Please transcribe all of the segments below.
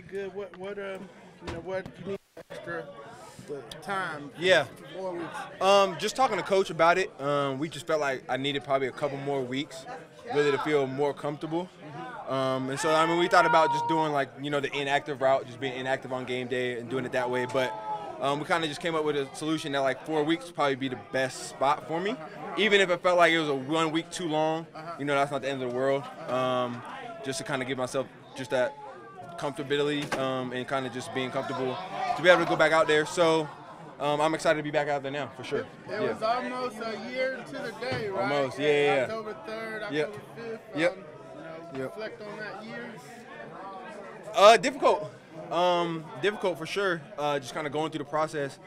pretty good. What what um you know what you need extra the time? Yeah. Um, just talking to coach about it, um, we just felt like I needed probably a couple more weeks, really to feel more comfortable. Um, and so I mean, we thought about just doing like you know the inactive route, just being inactive on game day and doing it that way. But um, we kind of just came up with a solution that like four weeks would probably be the best spot for me, even if it felt like it was a one week too long. You know, that's not the end of the world. Um, just to kind of give myself just that comfortability um, and kind of just being comfortable to be able to go back out there. So um, I'm excited to be back out there now for sure. It yeah. was almost a year to the day, right? Almost, yeah, yeah, yeah. October third, October Yep. fifth. Yep. Um, you know, Yep. reflect on that year. Uh, difficult. Um, difficult for sure. Uh, just kind of going through the process.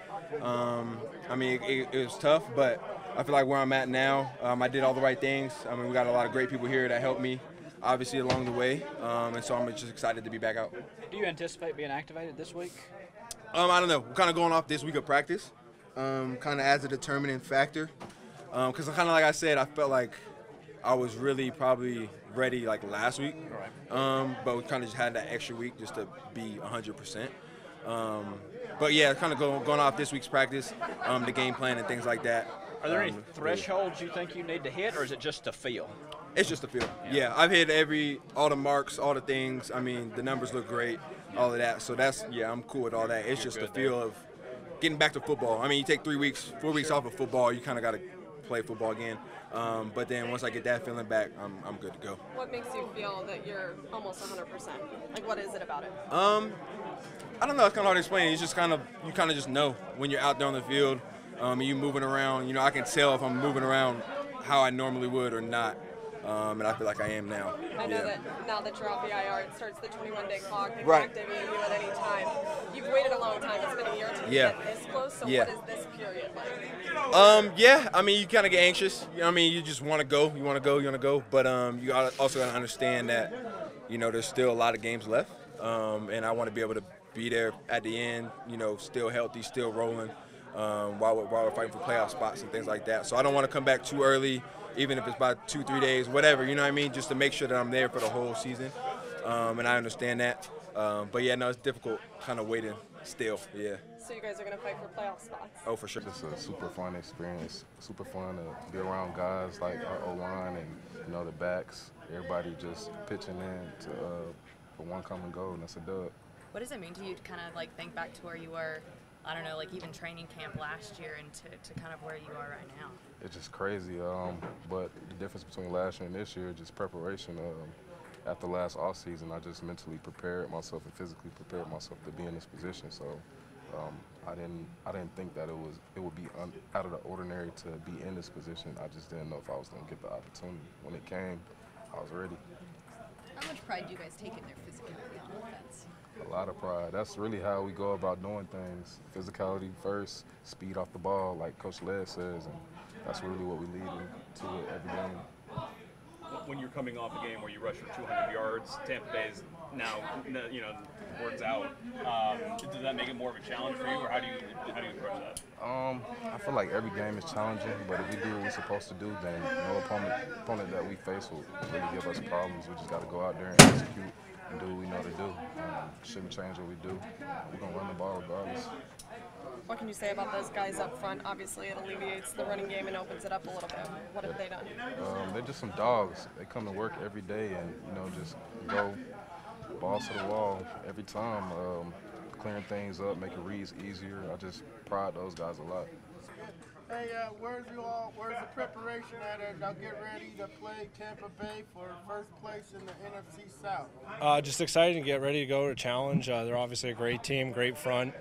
Um, I mean, it, it, it was tough, but I feel like where I'm at now, um, I did all the right things. I mean, we got a lot of great people here that helped me, obviously along the way, um, and so I'm just excited to be back out. Do you anticipate being activated this week? Um, I don't know. We're kind of going off this week of practice, um, kind of as a determining factor. Because kind of like I said, I felt like I was really probably ready like last week, um, but we kind of just had that extra week just to be 100%. Um, but yeah, kind of going, going off this week's practice, um, the game plan and things like that. Are there any Um, thresholds you think you need to hit, or is it just to feel? It's just a feel. Yeah. I've hit every all the marks, all the things. I mean, the numbers look great, all of that. So that's yeah, I'm cool with all that. It's just the good there. feel of getting back to football. I mean, you take three weeks, four weeks off of football, you kind of got to play football again. Um, but then once I get that feeling back, I'm, I'm good to go. What makes you feel that you're almost 100%? Like, what is it about it? Um, I don't know. It's kind of hard to explain. It's just kind of you kind of just know when you're out there on the field, um, and you moving around. You know, I can tell if I'm moving around how I normally would or not. Um, and I feel like I am now. I know yeah. that now that you're off the IR, it starts the 21-day clock. They can Right. activate you at any time. You've waited a long time. It's been a year to Yeah. get this close. So Yeah. what is this period like? Um, yeah, I mean, you kind of get anxious. You know, I mean, you just want to go, you want to go, you want to go. But um, you gotta, also got to understand that, you know, there's still a lot of games left, um, and I want to be able to be there at the end. You know, still healthy, still rolling, um, while we're, while we're fighting for playoff spots and things like that. So I don't want to come back too early, even if it's about two, three days, whatever. You know what I mean? Just to make sure that I'm there for the whole season, um, and I understand that. Um, but yeah, no, it's difficult, kind of waiting still. Yeah. So you guys are going to fight for playoff spots. Oh, for sure. It's a super fun experience. Super fun to be around guys like our O line and you know the backs. Everybody just pitching in to uh, for one common goal, and that's a dub. What does it mean to you to kind of like think back to where you were, I don't know, like even training camp last year and to, to kind of where you are right now? It's just crazy. Um, but the difference between last year and this year, is just preparation. Um, after last off season, I just mentally prepared myself and physically prepared myself to be in this position. So um, I didn't I didn't think that it was it would be un, out of the ordinary to be in this position. I just didn't know if I was going to get the opportunity. When it came, I was ready. How much pride do you guys take in their physicality on offense? A lot of pride. That's really how we go about doing things. Physicality first, speed off the ball, like Coach Led says, and that's really what we lead to it every game. when you're coming off a game where you rush for 200 yards, Tampa Bay is now, you know, words out. Um, does that make it more of a challenge for you, or how do you how do you approach that? Um, I feel like every game is challenging, but if we do what we're supposed to do, then no opponent opponent that we face will really give us problems. We just got to go out there and execute and do what we know to do. Um, shouldn't change what we do. We're gonna run the ball regardless. What can you say about those guys up front? Obviously, it alleviates the running game and opens it up a little bit. What have they done? Um, they're just some dogs. They come to work every day and you know just go balls to the wall every time, um, clearing things up, making reads easier. I just pride those guys a lot. Hey, uh, where's you all? Where's the preparation at? As y'all get ready to play Tampa Bay for first place in the NFC South. Uh, just excited to get ready to go to challenge. Uh, they're obviously a great team, great front,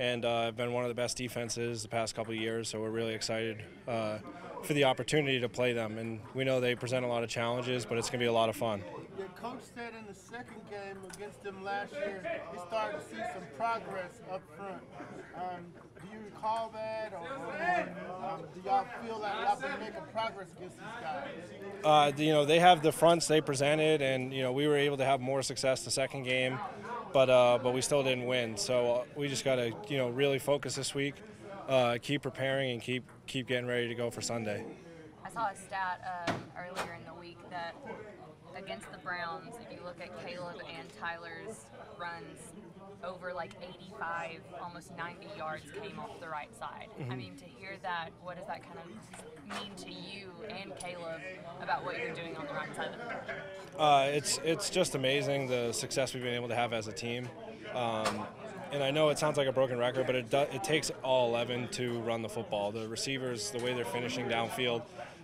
and uh, have been one of the best defenses the past couple years. So we're really excited uh, for the opportunity to play them. And we know they present a lot of challenges, but it's going to be a lot of fun. Your coach said in the second game against them last year, he started to see some progress up front. Um, do you recall that, or, or do y'all feel like y'all been making progress against these guys? Uh, you know, they have the fronts they presented, and you know we were able to have more success the second game, but uh, but we still didn't win. So uh, we just got to you know really focus this week, uh, keep preparing, and keep keep getting ready to go for Sunday. I saw a stat uh, earlier in the week that against the Browns, if you look at Caleb and Tyler's runs, over like 85, almost 90 yards came off the right side. I mean, to hear that, what does that kind of mean to you and Caleb about what you're doing on the right side of the ball? Uh, it's it's just amazing the success we've been able to have as a team. Um, and I know it sounds like a broken record, but it do, it takes all 11 to run the football. The receivers, the way they're finishing downfield,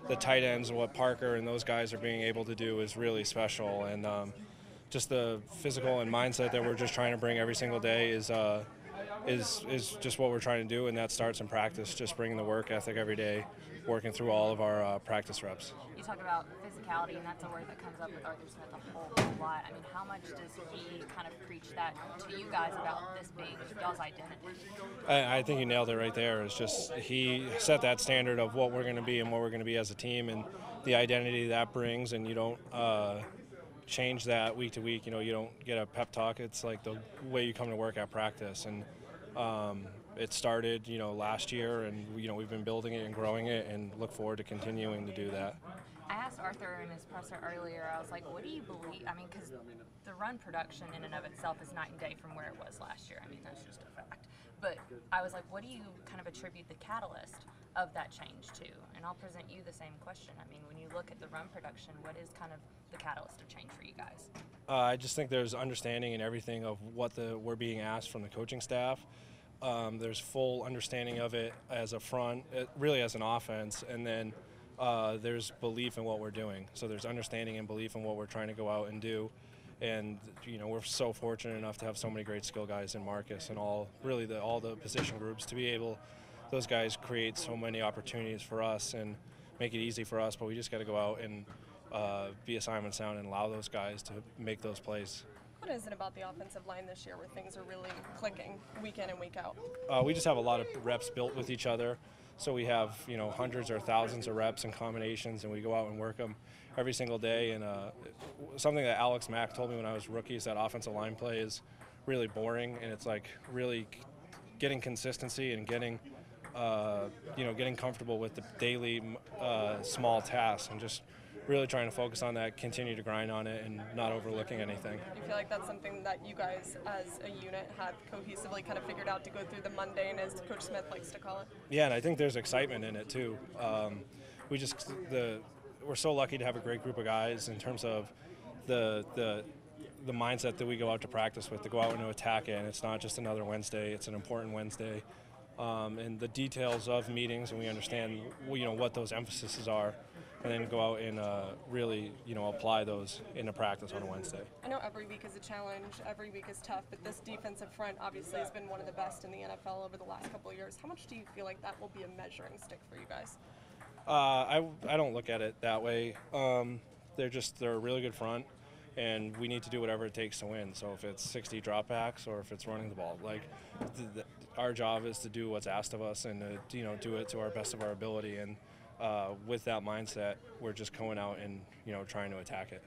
the tight ends, what Parker and those guys are being able to do is really special. And um, just the physical and mindset that we're just trying to bring every single day is. Uh, is, is just what we're trying to do, and that starts in practice. Just bringing the work ethic every day, working through all of our uh, practice reps. You talk about physicality, and that's a word that comes up with Arthur Smith a whole, whole lot. I mean, how much does he kind of preach that to you guys about this being y'all's identity? I, I think you nailed it right there. It's just he set that standard of what we're going to be and what we're going to be as a team, and the identity that brings. And you don't uh, change that week to week. You know, you don't get a pep talk. It's like the way you come to work at practice, and um, it started, you know, last year, and you know we've been building it and growing it, and look forward to continuing to do that. I asked Arthur in his presser earlier, I was like, what do you believe? I mean, because the run production in and of itself is night and day from where it was last year. I mean, that's just a fact. But I was like, what do you kind of attribute the catalyst of that change too. And I'll present you the same question. I mean, when you look at the run production, what is kind of the catalyst of change for you guys? Uh, I just think there's understanding in everything of what the we're being asked from the coaching staff. Um, there's full understanding of it as a front, uh, really as an offense, and then uh, there's belief in what we're doing. So there's understanding and belief in what we're trying to go out and do. And you know we're so fortunate enough to have so many great skill guys in Marcus and all really the all the position groups to be able. Those guys create so many opportunities for us and make it easy for us. But we just got to go out and uh, be assignment sound and allow those guys to make those plays. What is it about the offensive line this year where things are really clicking week in and week out? Uh, we just have a lot of reps built with each other. So we have you know hundreds or thousands of reps and combinations, and we go out and work them every single day. And uh, something that Alex Mack told me when I was rookie is that offensive line play is really boring, and it's like really getting consistency and getting uh, you know getting comfortable with the daily uh, small tasks and just really trying to focus on that, continue to grind on it, and not overlooking anything. You feel like that's something that you guys as a unit have cohesively kind of figured out to go through the mundane, as Coach Smith likes to call it? Yeah, and I think there's excitement in it too. Um, we just the we're so lucky to have a great group of guys in terms of the the the mindset that we go out to practice with to go out and to attack it. And it's not just another Wednesday; it's an important Wednesday. Um, and the details of meetings, and we understand you know what those emphases are, and then go out and uh, really you know apply those into practice on a Wednesday. I know every week is a challenge, every week is tough, but this defensive front obviously has been one of the best in the NFL over the last couple of years. How much do you feel like that will be a measuring stick for you guys? Uh, I, I don't look at it that way. Um, they're just they're a really good front, and we need to do whatever it takes to win. So if it's 60 dropbacks or if it's running the ball, like th- th- our job is to do what's asked of us and to you know do it to our best of our ability. And uh, with that mindset, we're just going out and you know trying to attack it.